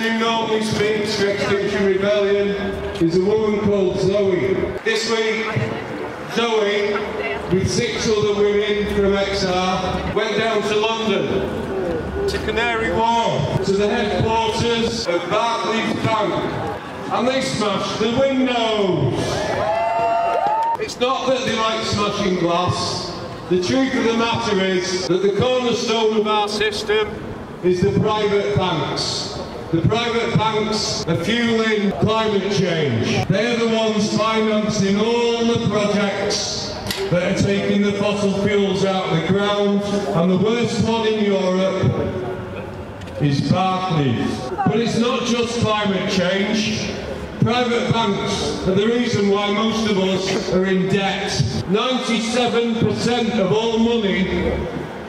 who normally speaks for Extinction Rebellion is a woman called Zoe. This week, Zoe, with six other women from XR, went down to London, to Canary Wharf, to the headquarters of Barclays Bank, and they smashed the windows. It's not that they like smashing glass. The truth of the matter is that the cornerstone of our system is the private banks. The private banks are fueling climate change. They're the ones financing all the projects that are taking the fossil fuels out of the ground. And the worst one in Europe is Barclays. But it's not just climate change. Private banks are the reason why most of us are in debt. 97% of all money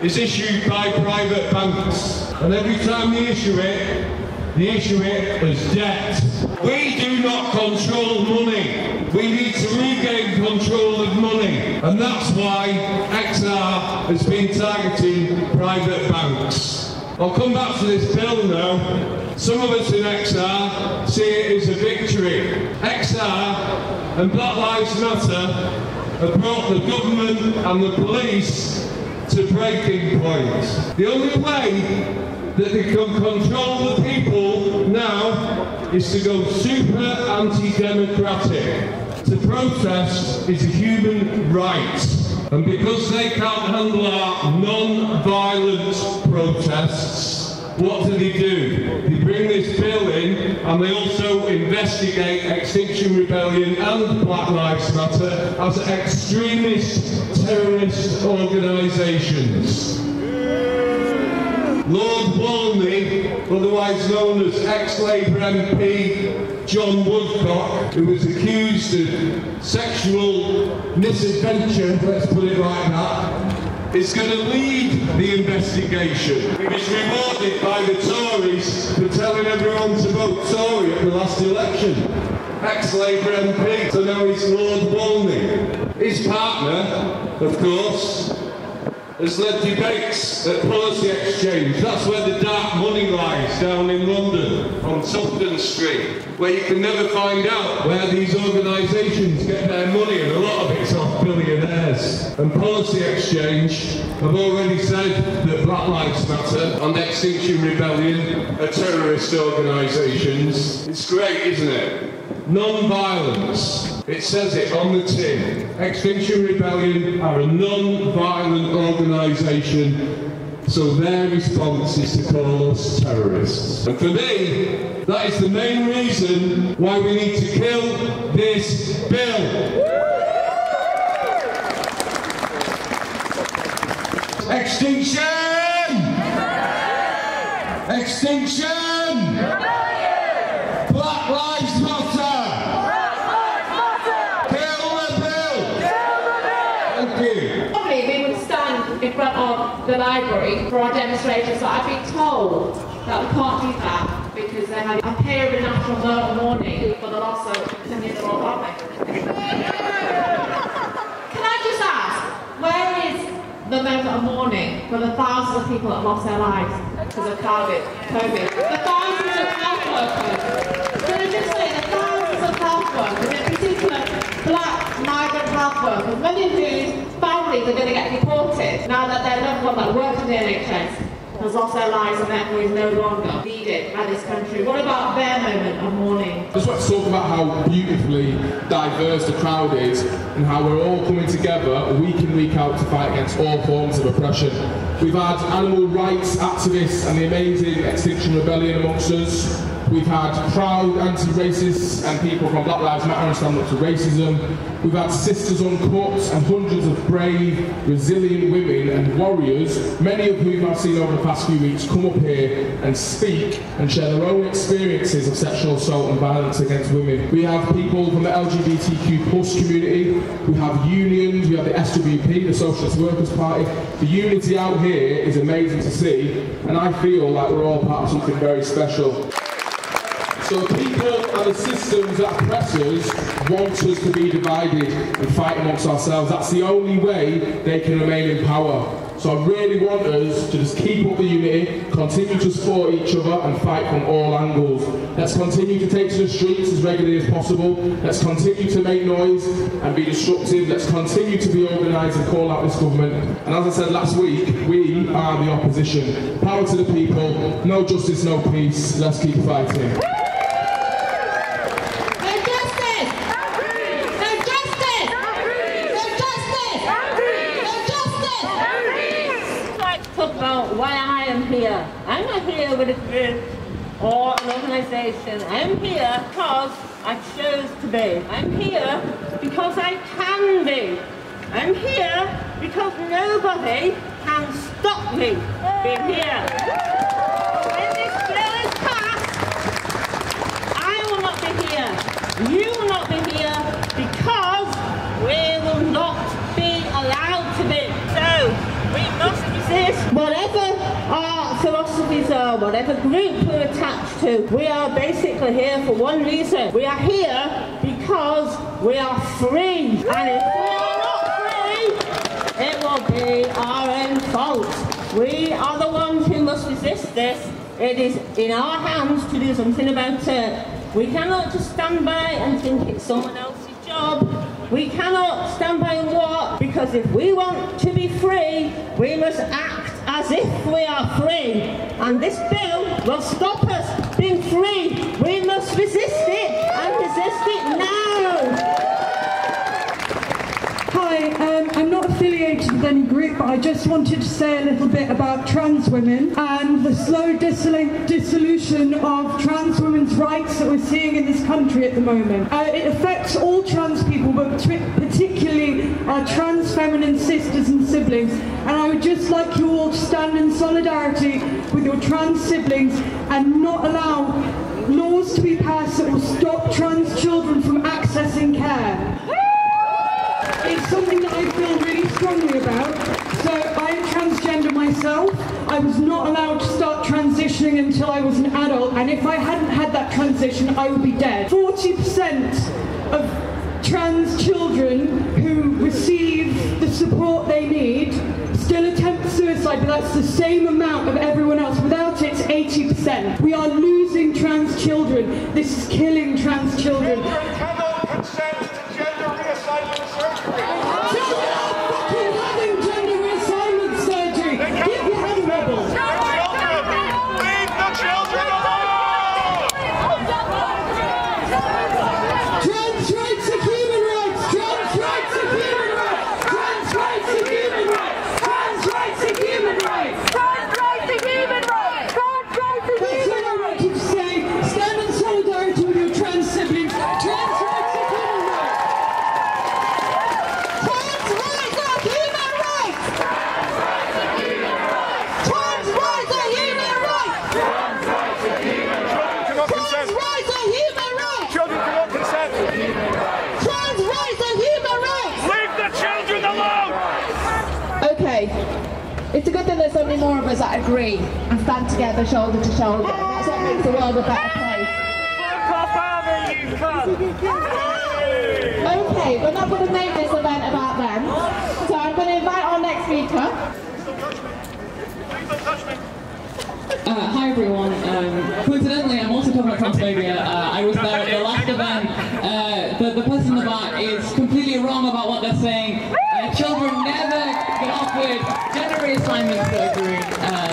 is issued by private banks. And every time they issue it, they issue it as debt. We do not control money. We need to regain control of money. And that's why XR has been targeting private banks. I'll come back to this bill now. Some of us in XR see it as a victory. XR and Black Lives Matter have brought the government and the police to breaking point. The only way that they can control the people now is to go super anti-democratic. To protest is a human right. And because they can't handle our non-violent protests, what do they do? They bring this bill in and they also investigate Extinction Rebellion and Black Lives Matter as extremist terrorist organisations. Lord Walney, otherwise known as ex-Labour MP John Woodcock, who was accused of sexual misadventure, let's put it like that, is going to lead the investigation. He was rewarded by the Tories for telling everyone to vote Tory at the last election. Ex-Labour MP, so now he's Lord Walney. His partner, of course, has led debates at Policy Exchange. That's where the dark money lies, down in London, on Tufton Street, where you can never find out where these organisations get their money, and a lot of it's off billionaires. And Policy Exchange have already said that Black Lives Matter and Extinction Rebellion are terrorist organisations. It's great, isn't it? Non-violence. It says it on the tin. Extinction Rebellion are a non-violent organisation, so their response is to call us terrorists. And for me, that is the main reason why we need to kill this bill. Extinction! Extinction! Black Lives Matter! Kill the bill! Thank you. Normally we would stand in front of the library for our demonstrations, but I've been told that we can't do that because they have a pair of national warning for the loss of the communal property. Can I just ask, where is the moment of mourning for the thousands of people that lost their lives because of COVID? COVID? The thousands of health workers. Can I just say the thousands of health workers, in particular black migrant many of whose families are going to get deported now that their loved one that works in the NHS has lost their lives and therefore is no longer needed by this country. What about their moment of mourning? I Just want to talk about how beautifully diverse the crowd is and how we're all coming together week in, week out to fight against all forms of oppression. We've had animal rights activists and the amazing Extinction Rebellion amongst us. We've had proud anti-racists and people from Black Lives Matter and Stand Up to Racism. We've had Sisters on courts and hundreds of brave, resilient women and warriors, many of whom I've seen over the past few weeks come up here and speak and share their own experiences of sexual assault and violence against women. We have people from the LGBTQ plus community, we have unions, we have the SWP, the Socialist Workers Party. The unity out here is amazing to see and I feel like we're all part of something very special. So people and the systems that oppress us want us to be divided and fight amongst ourselves. That's the only way they can remain in power. So I really want us to just keep up the unity, continue to support each other and fight from all angles. Let's continue to take to the streets as regularly as possible. Let's continue to make noise and be disruptive. Let's continue to be organised and call out this government. And as I said last week, we are the opposition. Power to the people, no justice, no peace. Let's keep fighting. No justice! No justice! No justice! No justice! I'd like to talk about why I am here. I'm not here with a group or an organisation. I'm here because I chose to be. I'm here because I can be. I'm here because nobody can stop me being here. When this bill is passed, I will not be here. You will not be here resist whatever our philosophies are, whatever group we're attached to. We are basically here for one reason. We are here because we are free. And if we are not free, it will be our own fault. We are the ones who must resist this. It is in our hands to do something about it. We cannot just stand by and think it's someone else's job. We cannot stand by and watch because if we want to be free, we must act as if we are free. And this bill will stop us being free. We must resist it and resist it now. Hi, um, I'm not affiliated with any group, but I just wanted to say a little bit about trans women and the slow dissolu- dissolution of trans women's rights that we're seeing in this country at the moment. Uh, it affects all trans people, but particularly our trans feminine sisters and siblings. And I would just like you all to stand in solidarity with your trans siblings and not allow laws to be passed that will stop trans children from accessing care. It's something that I feel really strongly about. So I am transgender myself. I was not allowed to start transitioning until I was an adult, and if I hadn't had that transition, I would be dead. 40% of trans children who receive the support they need still attempt suicide, but that's the same amount of everyone else. Without it, it's 80%. We are losing trans children. This is killing trans children. Children cannot consent to gender reassignment surgery. Children are fucking having gender reassignment surgery. Get your head rebel. Children, leave the children alone! Trans rights are human rights. Trans rights are human rights. Trans rights are human rights. Trans rights are human rights. Trans rights are human rights! Trans rights are That's human all I want you to say. Stand in solidarity with your trans siblings. Trans rights are human rights. Trans rights are human rights! Trans rights are human rights! Children cannot Trans consent. rights are human rights! Children cannot consent. Trans rights are human rights! Leave the children alone! Okay, it's a good thing there's only more of us that agree and stand together shoulder to shoulder. The world a better place. Okay, we're not going to make this event about them. So I'm going to invite our next speaker. Uh, hi everyone. Um, coincidentally, I'm also talking about transphobia. Uh, I was there at the last event. Uh, the, the person in the back is completely wrong about what they're saying. Uh, children never get offered gender reassignment surgery.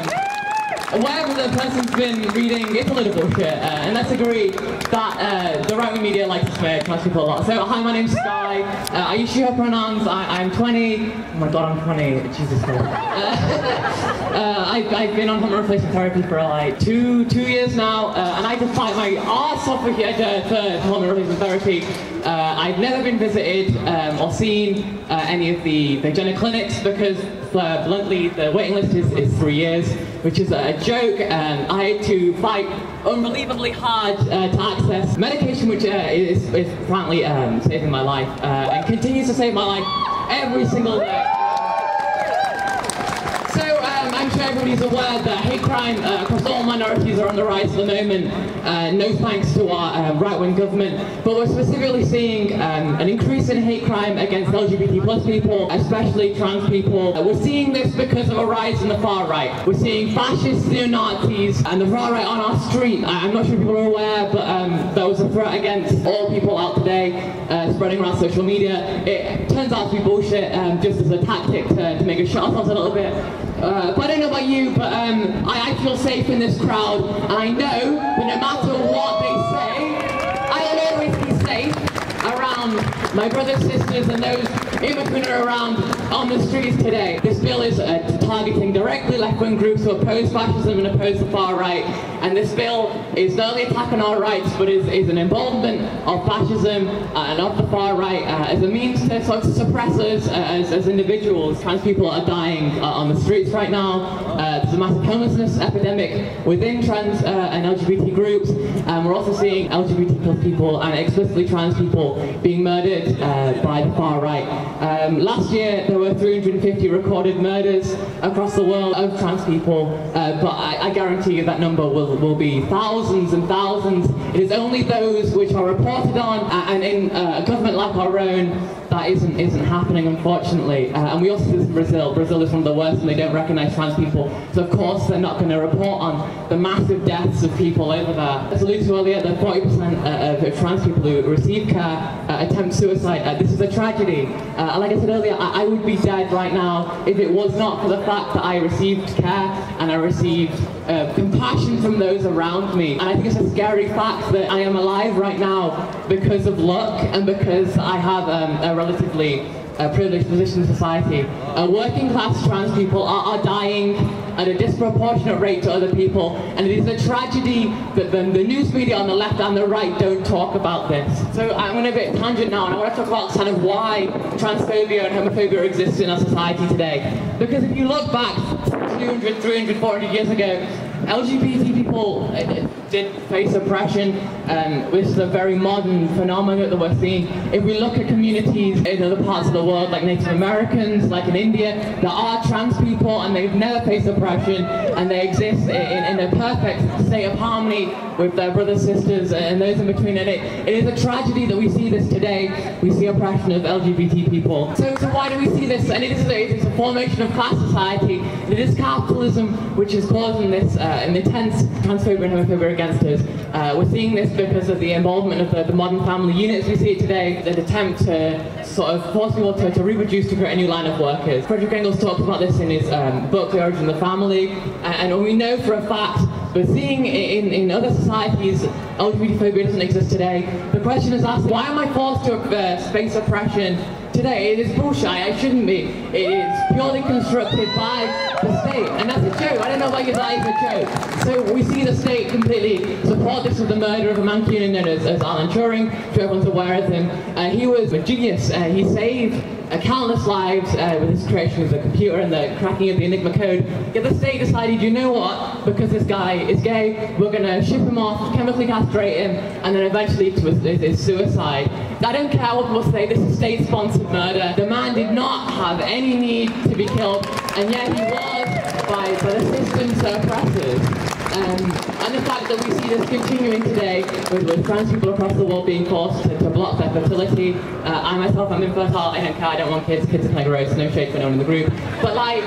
Whatever the person's been reading, it's a little bullshit. Uh, and let's agree that uh, the right-wing media likes to smear trans people a lot. So, hi, my name's Sky. Uh, I use she, her pronouns. I, I'm 20. Oh my god, I'm 20. Jesus Christ. Uh, I've, I've been on hormone replacement therapy for like two two years now, uh, and I fight my arse off for, uh, for hormone replacement therapy. Uh, I've never been visited um, or seen uh, any of the, the clinics because, uh, bluntly, the waiting list is, is three years, which is a joke. And I had to fight unbelievably hard uh, to access medication, which uh, is, is apparently um, saving my life and continues to save my life every single day. So um, I'm sure everyone everybody's aware that hate crime uh, across all minorities are on the rise at the moment, uh, no thanks to our uh, right-wing government. But we're specifically seeing um, an increase in hate crime against LGBT plus people, especially trans people. Uh, we're seeing this because of a rise in the far right. We're seeing fascists, neo-Nazis, and the far right on our street. I- I'm not sure people are aware, but um, there was a threat against all people out today, uh, spreading around social media. It turns out to be bullshit, um, just as a tactic to, to make us shut ourselves a little bit. Uh, but I don't know about you, but um, I, I feel safe in this crowd, I know that no matter what they say, I'll always be safe around my brothers, sisters, and those between and around on the streets today. This bill is uh, targeting directly left-wing groups who oppose fascism and oppose the far right, and this bill is not only attacking our rights, but is, is an involvement of fascism uh, and of the far right uh, as a means to sort of suppress us uh, as, as individuals. Trans people are dying on the streets right now. There's a massive homelessness epidemic within trans and LGBT groups. Um, we're also seeing LGBT plus people and explicitly trans people being murdered by the far right. Um, last year there were 350 recorded murders across the world of trans people, but I, I guarantee you that number will, will be thousands and thousands. It is only those which are reported on, uh, and in uh, a government like our own, that isn't isn't happening, unfortunately. Uh, and we also see this in Brazil. Brazil is one of the worst, and they don't recognise trans people. So of course they're not going to report on the massive deaths of people over there. As alluded to earlier, that 40% uh, of trans people who receive care uh, attempt suicide. Uh, this is a tragedy. Uh, like I said earlier, I, I would be dead right now if it was not for the fact that I received care and I received uh, compassion from those around me. And I think it's a scary fact that I am alive right now because of luck and because I have um, a relatively uh, privileged position in society. Uh, working class trans people are, are dying at a disproportionate rate to other people, and it is a tragedy that the, the news media on the left and the right don't talk about this. So I'm going to bit tangent now, and I want to talk about kind of why transphobia and homophobia exist in our society today. Because if you look back 200, 300, 400 years ago, LGBT people did face oppression. Um, this is a very modern phenomenon that we're seeing. If we look at communities in other parts of the world, like Native Americans, like in India, there are trans people and they've never faced oppression and they exist in, in a perfect state of harmony with their brothers, sisters, and those in between. And it, it is a tragedy that we see this today. We see oppression of LGBT people. So, so why do we see this? And it is a, it's a formation of class society. It is capitalism which is causing this uh, an intense transphobia and homophobia against us. Uh, we're seeing this because of the involvement of the, the modern family units we see it today, an attempt to sort of force people to, to reproduce to create a new line of workers. Frederick Engels talks about this in his um, book, The Origin of the Family, and, and we know for a fact but seeing in, in other societies, LGBT phobia doesn't exist today. The question is asked, why am I forced to uh, face oppression today? It is bullshit, I shouldn't be. It is purely constructed by the state, and that's a joke. I don't know why you, that is a joke. So we see the state completely support this with the murder of a Mancunian known as, as Alan Turing, sure everyone's aware of him. Uh, he was a genius, uh, he saved uh, countless lives uh, with his creation of the computer and the cracking of the Enigma code. Yet the state decided, you know what, because this guy is gay, we're going to ship him off, chemically castrate him, and then eventually to his, his, suicide. I don't care what people say, this is state-sponsored murder. The man did not have any need to be killed, and yet he was by, by the system's oppressors. Um, and the fact that we see this continuing today with, with trans people across the world being forced to, to block their fertility. Uh, I myself, I'm infertile, I don't care, I don't want kids, kids are kind of gross, no shade for anyone in the group. But like,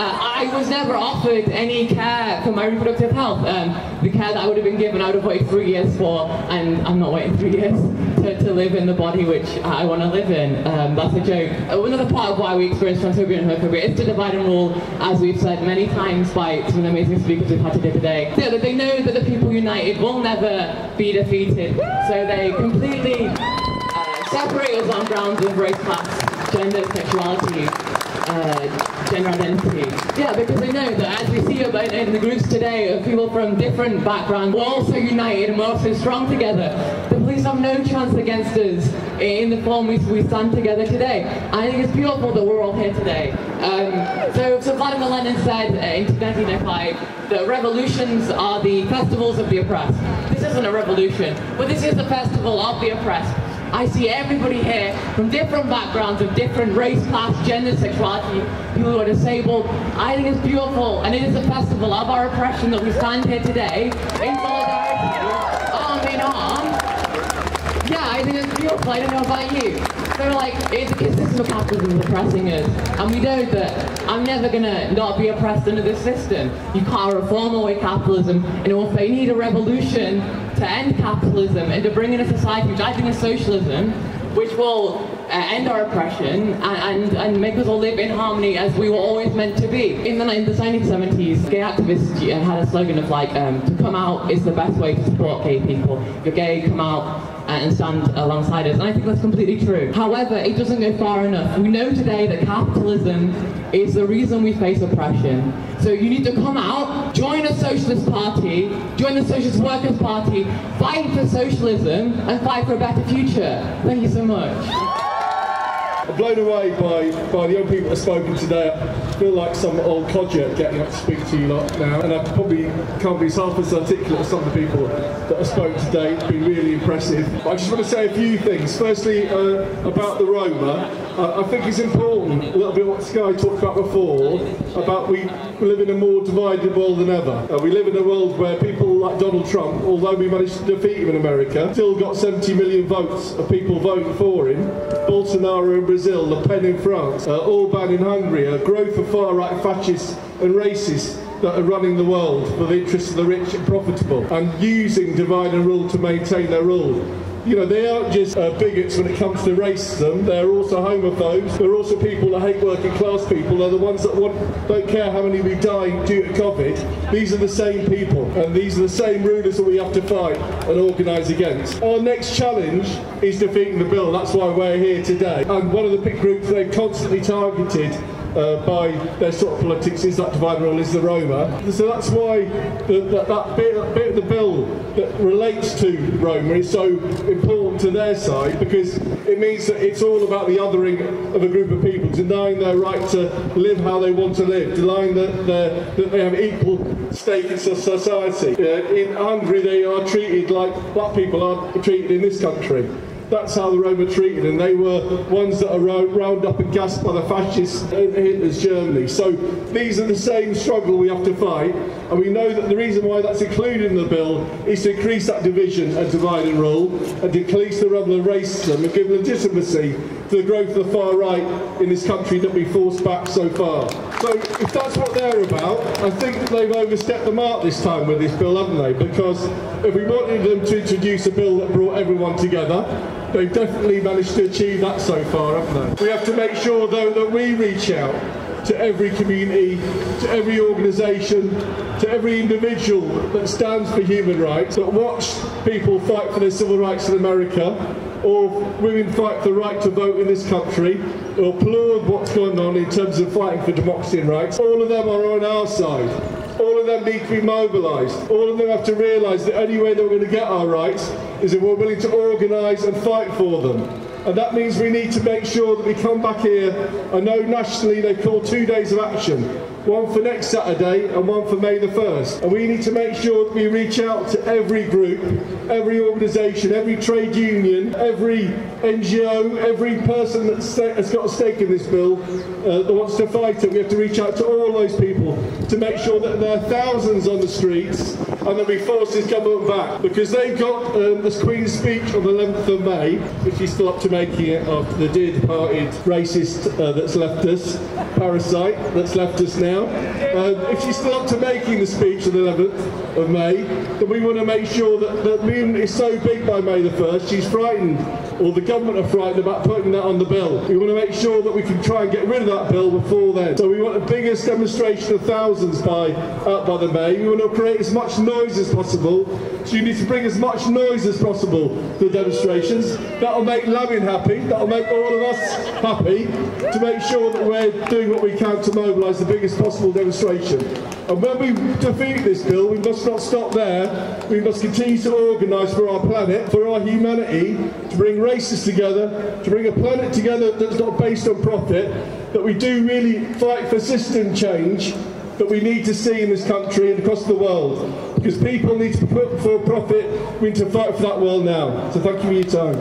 uh, I was never offered any care for my reproductive health. Um, the care that I would have been given, I would have waited three years for, and I'm not waiting three years to, to live in the body which I want to live in. Um, that's a joke. Uh, another part of why we experience transphobia and homophobia is to divide and rule, as we've said many times by some amazing speakers we've had today today. So that they know that the people united will never be defeated. So they completely uh, separate us on grounds of race, class, gender, sexuality, uh, gender identity. Yeah, because they know that as we see about in the groups today of people from different backgrounds, we're also united and we're also strong together. The police have no chance against us in the form we, we stand together today. I think it's beautiful that we're all here today. Um, so, so Vladimir Lenin said uh, in 1905 that revolutions are the festivals of the oppressed. This isn't a revolution, but this is the festival of the oppressed. I see everybody here from different backgrounds of different race, class, gender, sexuality, people who are disabled. I think it's beautiful and it is a festival of our oppression that we stand here today in solidarity, arm in arm. Yeah, I think it's beautiful. I don't know about you. So like, it's a system of capitalism is oppressing us. And we know that I'm never gonna not be oppressed under this system. You can't reform away capitalism. And if they need a revolution to end capitalism and to bring in a society which I think is socialism, which will uh, end our oppression and, and, and make us all live in harmony as we were always meant to be. In the, in the 1970s, gay activists uh, had a slogan of like, um, to come out is the best way to support gay people. You're gay, come out Uh, and stand alongside us. And I think that's completely true. However, it doesn't go far enough. We know today that capitalism is the reason we face oppression. So you need to come out, join a socialist party, join the Socialist Workers' Party, fight for socialism, and fight for a better future. Thank you so much. I'm blown away by, by the young people that have spoken today. I feel like some old codger getting up to speak to you lot now, and I probably can't be half as articulate as some of the people that have spoken today. It's been really impressive. I just want to say a few things. Firstly, uh, about the Roma. Uh, I think it's important, a little bit what Sky talked about before, about we live in a more divided world than ever. Uh, we live in a world where people like Donald Trump, although we managed to defeat him in America, still got 70 million votes of people voting for him. Bolsonaro in Brazil, Le Pen in France, uh, Orban in Hungary, a growth of far-right fascists and racists that are running the world for the interests of the rich and profitable and using divide and rule to maintain their rule. You know, they aren't just uh, bigots when it comes to racism, they're also homophobes, they're also people that hate working class people, they're the ones that want, don't care how many we die due to COVID. These are the same people, and these are the same rulers that we have to fight and organise against. Our next challenge is defeating the bill, that's why we're here today. And one of the big groups they've constantly targeted uh, by their sort of politics is that divide rule is the Roma. So that's why the, that, that bit, bit of the bill that relates to Roma is so important to their side because it means that it's all about the othering of a group of people, denying their right to live how they want to live, denying that, that they have equal stake in society. Uh, in Hungary, they are treated like black people are treated in this country. That's how the Roma treated, and they were ones that are round up and gassed by the fascists in Hitler's Germany. So these are the same struggle we have to fight, and we know that the reason why that's included in the bill is to increase that division and divide and rule, and decrease the level of racism and give legitimacy to the growth of the far right in this country that we forced back so far. So if that's what they're about, I think they've overstepped the mark this time with this bill, haven't they? Because if we wanted them to introduce a bill that brought everyone together, they've definitely managed to achieve that so far, haven't they? We have to make sure, though, that we reach out to every community, to every organisation, to every individual that stands for human rights, that watch people fight for their civil rights in America, or women fight for the right to vote in this country, or applaud what's going on in terms of fighting for democracy and rights. All of them are on our side. All of them need to be mobilised. All of them have to realise that only way that we're going to get our rights is if we're willing to organise and fight for them. And that means we need to make sure that we come back here. I know nationally they call two days of action, one for next Saturday and one for May the 1st. And we need to make sure that we reach out to every group, every organisation, every trade union, every NGO, every person that has got a stake in this bill uh, that wants to fight it. We have to reach out to all those people to make sure that there are thousands on the streets and that we force this government back because they've got um, the Queen's speech on the 11th of May, which she's still up to making it after the dear-departed racist uh, that's left us, parasite that's left us now. Uh, if she's still up to making the speech on the 11th of May, then we want to make sure that the movement is so big by May the 1st, she's frightened or the government are frightened about putting that on the bill. We want to make sure that we can try and get rid of that bill before then. So we want the biggest demonstration of thousands by out by the May. We want to create as much noise as possible. So you need to bring as much noise as possible to the demonstrations. That'll make Lamin happy. That'll make all of us happy to make sure that we're doing what we can to mobilise the biggest possible demonstration. And when we defeat this bill, we must not stop there. We must continue to organise for our planet, for our humanity, to bring races together, to bring a planet together that's not based on profit, that we do really fight for system change that we need to see in this country and across the world. Because people need to put for profit, we need to fight for that world now. So thank you for your time.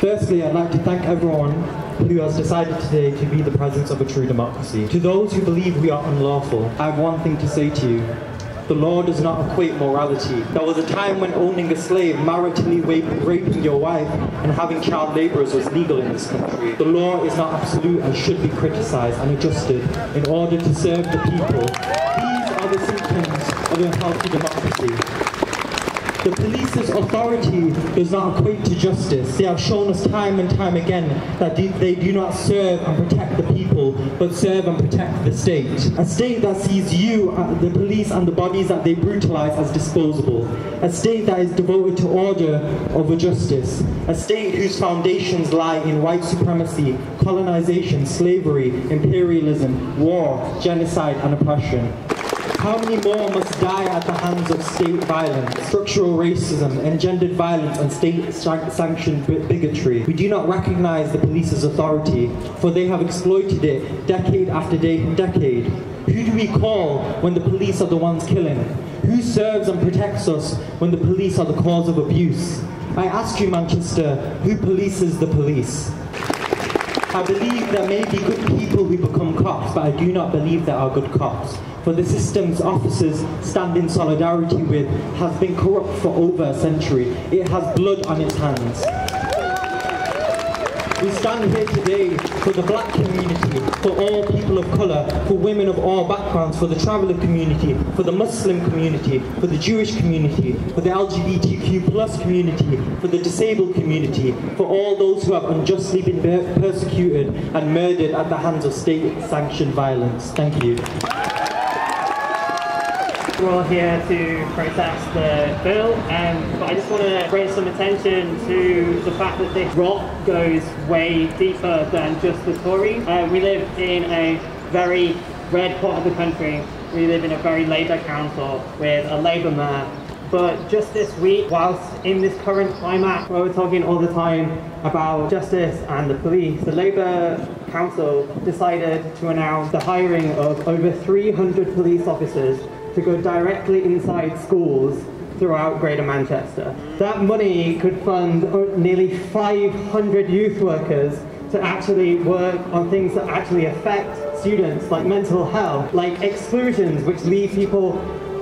Firstly, I'd like to thank everyone who has decided today to be the presence of a true democracy. To those who believe we are unlawful, I have one thing to say to you. The law does not equate morality. There was a time when owning a slave, maritally raping your wife, and having child labourers was legal in this country. The law is not absolute and should be criticised and adjusted in order to serve the people. These are the symptoms of a healthy democracy. The police's authority does not equate to justice. They have shown us time and time again that they- do not serve and protect the people, but serve and protect the state. A state that sees you, uh, the police, and the bodies that they brutalize as disposable. A state that is devoted to order over justice. A state whose foundations lie in white supremacy, colonization, slavery, imperialism, war, genocide, and oppression. How many more must die at the hands of state violence, structural racism, engendered violence, and state-sanctioned bigotry? We do not recognize the police's authority, for they have exploited it decade after de- decade. Who do we call when the police are the ones killing? Who serves and protects us when the police are the cause of abuse? I ask you, Manchester, who polices the police? I believe there may be good people who become cops, but I do not believe there are good cops for the system's officers stand in solidarity with has been corrupt for over a century. It has blood on its hands. We stand here today for the black community, for all people of colour, for women of all backgrounds, for the traveller community, for the Muslim community, for the Jewish community, for the LGBTQ plus community, for the disabled community, for all those who have unjustly been persecuted and murdered at the hands of state-sanctioned violence. Thank you. We're all here to protest the bill, um, but I just want to bring some attention to the fact that this rot goes way deeper than just the Tories. Uh, we live in a very red part of the country. We live in a very Labour council with a Labour mayor. But just this week, whilst in this current climate where we're talking all the time about justice and the police, the Labour Council decided to announce the hiring of over 300 police officers to go directly inside schools throughout Greater Manchester. That money could fund uh, nearly 500 youth workers to actually work on things that actually affect students, like mental health, like exclusions, which lead people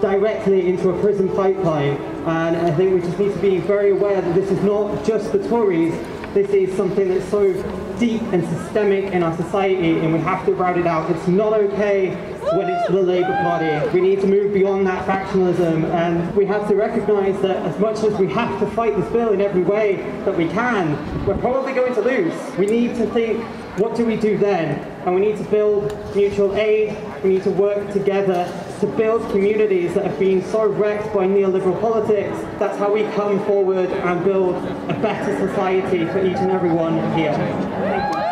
directly into a prison pipeline. And I think we just need to be very aware that this is not just the Tories, this is something that's so deep and systemic in our society and we have to rout it out. It's not okay when it's the Labour Party. We need to move beyond that factionalism and we have to recognise that as much as we have to fight this bill in every way that we can, we're probably going to lose. We need to think, what do we do then? And we need to build mutual aid, we need to work together to build communities that have been so wrecked by neoliberal politics. That's how we come forward and build a better society for each and every one here. Thank you.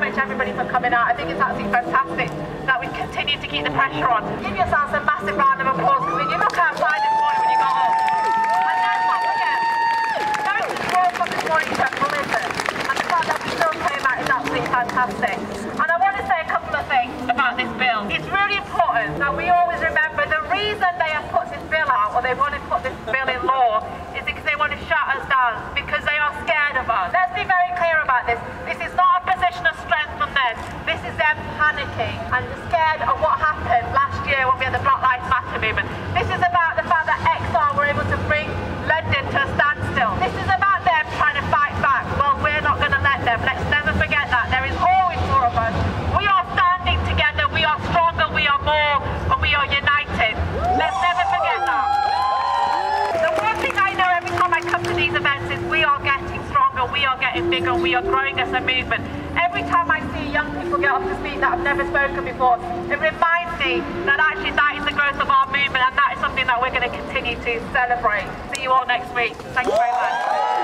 much everybody for coming out. I think it's absolutely fantastic that we continue to keep the pressure on. Give yourselves a massive round of applause because when you look outside this morning when you got up, and let's not forget, going to draw from this morning to Melissa, and the fact that we still came out is absolutely fantastic. And I want to say a couple of things about this bill. It's really important that we always remember the reason they have put this bill out, or they want to put this bill in law, is because they want to shut us down, because they are scared of us. Let's be very clear about this. This is This is them panicking and scared of what happened last year when we had the Black Lives Matter movement. This is about the fact that XR were able to bring London to a standstill. This is about them trying to fight back. Well, we're not going to let them. Let's never forget that. There is always more of us. We are standing together. We are stronger. We are more. And we are united. Let's never forget that. The one thing I know every time I come to these events is we are getting stronger. We are getting bigger. We are growing as a movement. Every time I young people get up to speak that have never spoken before, it reminds me that actually that is the growth of our movement and that is something that we're going to continue to celebrate. See you all next week. Thank you very much.